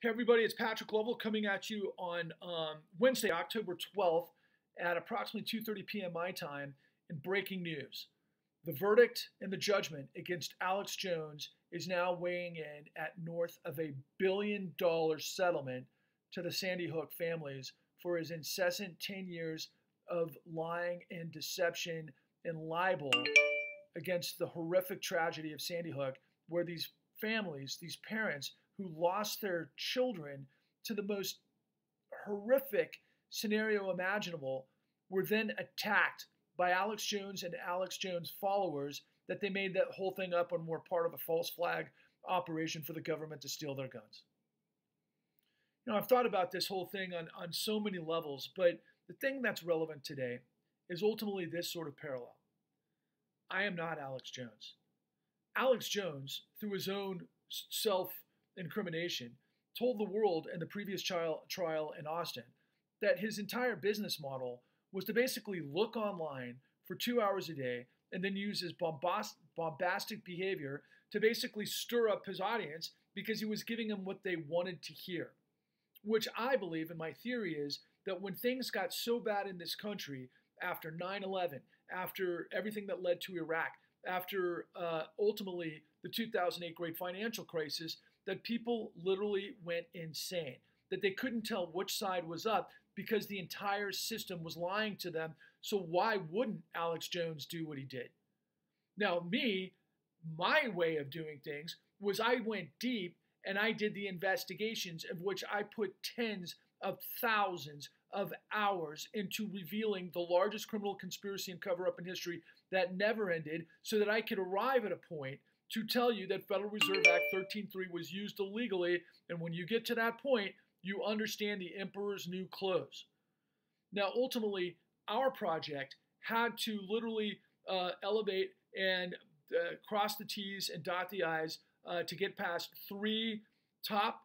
Hey, everybody, it's Patrick Lovell coming at you on um, Wednesday, October 12th at approximately 2.30 p.m. my time in breaking news. The verdict and the judgment against Alex Jones is now weighing in at north of a billion dollar settlement to the Sandy Hook families for his incessant 10 years of lying and deception and libel against the horrific tragedy of Sandy Hook, where these families, these parents, who lost their children to the most horrific scenario imaginable were then attacked by Alex Jones and Alex Jones followers that they made that whole thing up and were part of a false flag operation for the government to steal their guns. You know, I've thought about this whole thing on, on so many levels, but the thing that's relevant today is ultimately this sort of parallel. I am not Alex Jones. Alex Jones, through his own self incrimination, told the world in the previous trial, trial in Austin that his entire business model was to basically look online for two hours a day and then use his bombast, bombastic behavior to basically stir up his audience because he was giving them what they wanted to hear. Which I believe, and my theory is, that when things got so bad in this country after 9 11, after everything that led to Iraq, after uh, ultimately the 2008 great financial crisis, that people literally went insane, that they couldn't tell which side was up because the entire system was lying to them. So why wouldn't Alex Jones do what he did? Now, me, my way of doing things was I went deep and I did the investigations of which I put tens of thousands of hours into revealing the largest criminal conspiracy and cover up in history that never ended so that I could arrive at a point to tell you that Federal Reserve Act 13.3 was used illegally. And when you get to that point, you understand the emperor's new clothes. Now, ultimately, our project had to literally uh, elevate and uh, cross the T's and dot the I's uh, to get past three top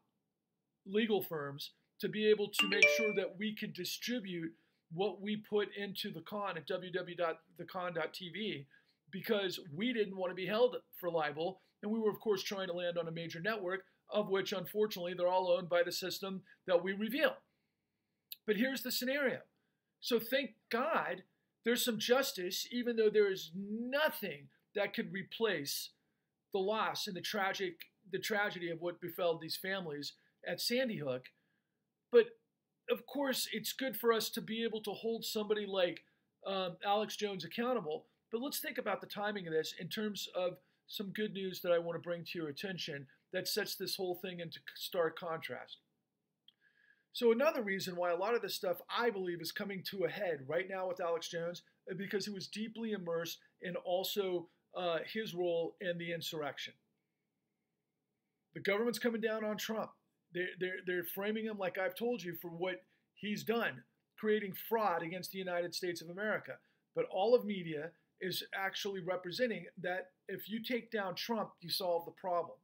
legal firms to be able to make sure that we could distribute what we put into the con at www.thecon.tv because we didn't want to be held for libel. And we were, of course, trying to land on a major network, of which, unfortunately, they're all owned by the system that we reveal. But here's the scenario. So thank God there's some justice, even though there is nothing that could replace the loss and the tragic the tragedy of what befell these families at Sandy Hook. But of course, it's good for us to be able to hold somebody like um, Alex Jones accountable but let's think about the timing of this in terms of some good news that I want to bring to your attention that sets this whole thing into stark contrast. So another reason why a lot of this stuff I believe is coming to a head right now with Alex Jones is because he was deeply immersed in also uh, his role in the insurrection. The government's coming down on Trump. They're, they're, they're framing him, like I've told you, for what he's done, creating fraud against the United States of America. But all of media is actually representing that if you take down Trump, you solve the problem.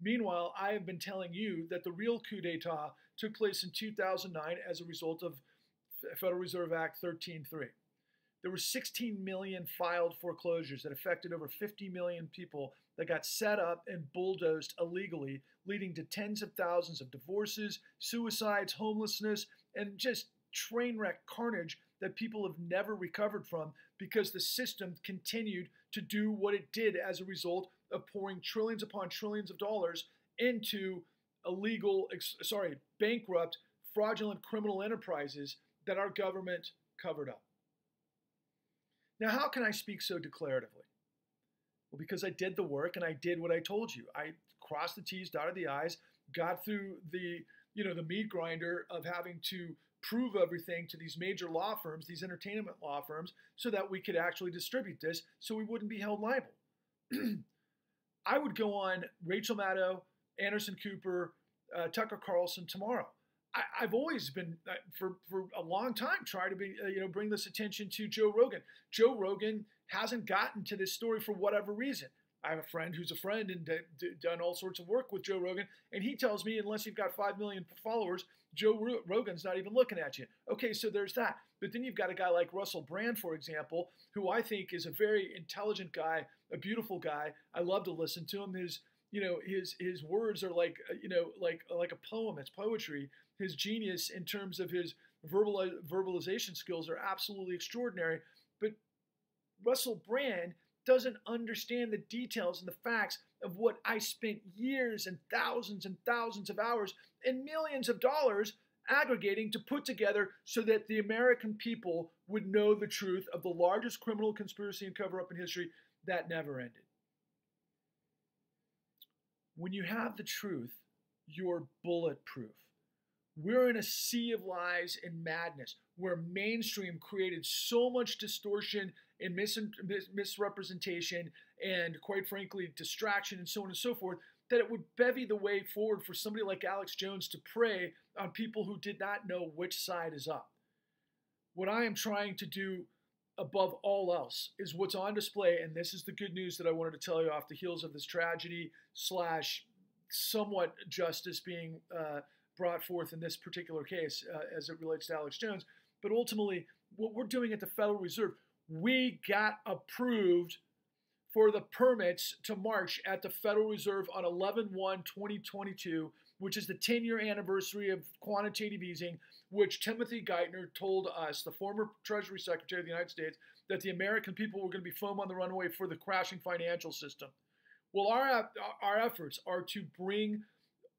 Meanwhile, I have been telling you that the real coup d'etat took place in 2009 as a result of Federal Reserve Act 13.3. There were 16 million filed foreclosures that affected over 50 million people that got set up and bulldozed illegally, leading to tens of thousands of divorces, suicides, homelessness, and just train wreck carnage that people have never recovered from because the system continued to do what it did as a result of pouring trillions upon trillions of dollars into illegal, sorry, bankrupt, fraudulent criminal enterprises that our government covered up. Now, how can I speak so declaratively? Well, because I did the work and I did what I told you. I crossed the T's, dotted the I's, got through the, you know, the meat grinder of having to prove everything to these major law firms, these entertainment law firms, so that we could actually distribute this so we wouldn't be held liable. I would go on Rachel Maddow, Anderson Cooper, uh, Tucker Carlson tomorrow. I, have always been uh, for for a long time trying to be uh, you know bring this attention to Joe Rogan. Joe Rogan hasn't gotten to this story for whatever reason. I have a friend who's a friend and d- d- done all sorts of work with Joe Rogan, and he tells me unless you've got five million followers, Joe Rogan's not even looking at you. Okay, so there's that. But then you've got a guy like Russell Brand, for example, who I think is a very intelligent guy, a beautiful guy. I love to listen to him. His you know, his his words are like uh, you know like like a poem. It's poetry. His genius in terms of his verbal verbalization skills are absolutely extraordinary. But Russell Brand doesn't understand the details and the facts of what I spent years and thousands and thousands of hours and millions of dollars aggregating to put together so that the American people would know the truth of the largest criminal conspiracy and cover up in history that never ended. When you have the truth, you're bulletproof. We're in a sea of lies and madness where mainstream created so much distortion and mis- misrepresentation and, quite frankly, distraction and so on and so forth that it would bevy the way forward for somebody like Alex Jones to prey on people who did not know which side is up. What I am trying to do above all else is what's on display, and this is the good news that I wanted to tell you off the heels of this tragedy slash somewhat justice being uh, brought forth in this particular case uh, as it relates to Alex Jones. But ultimately, what we're doing at the Federal Reserve, we got approved for the permits to march at the Federal Reserve on 11 1 2022, which is the 10 year anniversary of quantitative easing, which Timothy Geithner told us, the former Treasury Secretary of the United States, that the American people were going to be foam on the runway for the crashing financial system. Well, our, our efforts are to bring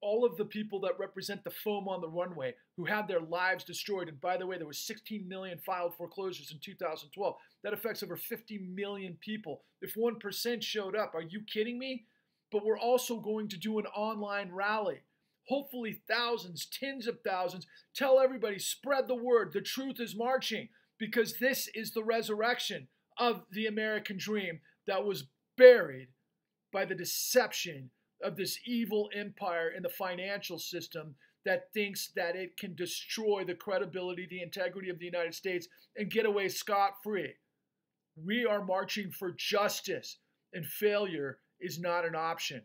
all of the people that represent the foam on the runway who had their lives destroyed. And by the way, there was 16 million filed foreclosures in 2012. That affects over 50 million people. If 1% showed up, are you kidding me? But we're also going to do an online rally. Hopefully, thousands, tens of thousands. Tell everybody, spread the word. The truth is marching because this is the resurrection of the American dream that was buried by the deception of this evil empire in the financial system that thinks that it can destroy the credibility, the integrity of the United States and get away scot free. We are marching for justice, and failure is not an option.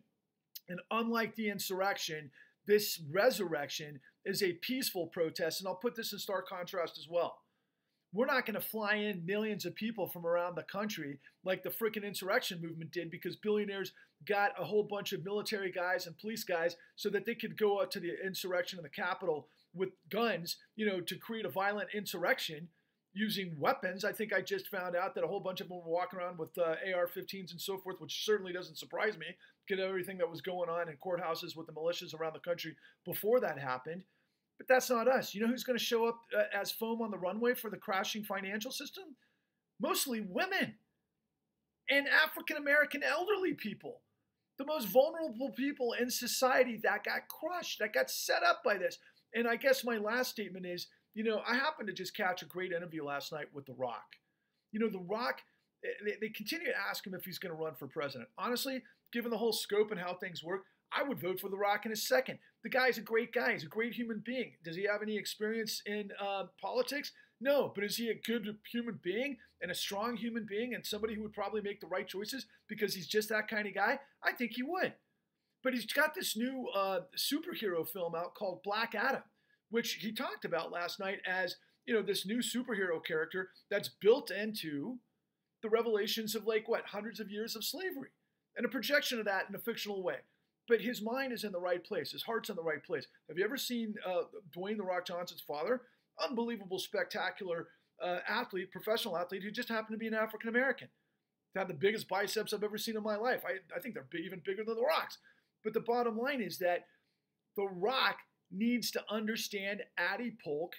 And unlike the insurrection, this resurrection is a peaceful protest, and I'll put this in stark contrast as well. We're not going to fly in millions of people from around the country like the freaking insurrection movement did because billionaires got a whole bunch of military guys and police guys so that they could go out to the insurrection in the Capitol with guns, you know, to create a violent insurrection using weapons. I think I just found out that a whole bunch of them were walking around with uh, AR-15s and so forth, which certainly doesn't surprise me. given everything that was going on in courthouses with the militias around the country before that happened. But that's not us. You know who's going to show up uh, as foam on the runway for the crashing financial system? Mostly women and African American elderly people the most vulnerable people in society that got crushed, that got set up by this. And I guess my last statement is, you know, I happened to just catch a great interview last night with The Rock. You know, The Rock, eh, they, they continue to ask him if he's going to run for president. Honestly, given the whole scope and how things work, I would vote for The Rock in a second. The guy's a great guy. He's a great human being. Does he have any experience in uh, politics? No, but is he a good human being and a strong human being and somebody who would probably make the right choices because he's just that kind of guy? I think he would. But he's got this new uh, superhero film out called Black Adam, which he talked about last night as you know this new superhero character that's built into the revelations of like what hundreds of years of slavery and a projection of that in a fictional way. But his mind is in the right place. His heart's in the right place. Have you ever seen uh, Dwayne the Rock Johnson's father? unbelievable, spectacular uh, athlete, professional athlete who just happened to be an African American. Had the biggest biceps I've ever seen in my life. I, I think they're even bigger than The Rock's. But the bottom line is that The Rock needs to understand Adipolk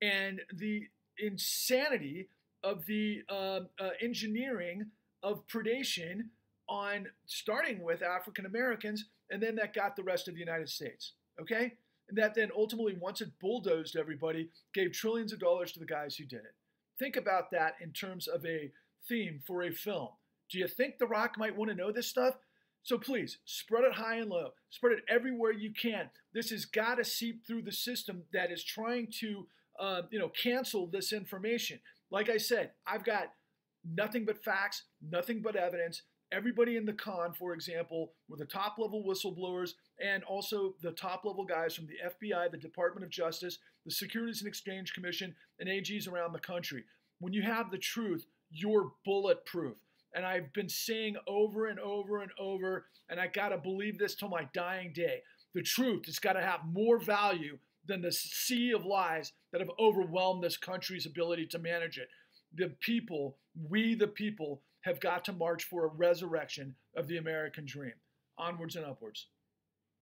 and the insanity of the uh, uh, engineering of predation on starting with African Americans, and then that got the rest of the United States. Okay? and that then ultimately, once it bulldozed everybody, gave trillions of dollars to the guys who did it. Think about that in terms of a theme for a film. Do you think The Rock might want to know this stuff? So please, spread it high and low. Spread it everywhere you can. This has got to seep through the system that is trying to, uh, you know, cancel this information. Like I said, I've got nothing but facts, nothing but evidence. Everybody in the con, for example, were the top level whistleblowers and also the top level guys from the FBI, the Department of Justice, the Securities and Exchange Commission, and AGs around the country. When you have the truth, you're bulletproof. And I've been saying over and over and over, and I got to believe this till my dying day. The truth has got to have more value than the sea of lies that have overwhelmed this country's ability to manage it. The people, we the people, have got to march for a resurrection of the American dream. Onwards and upwards.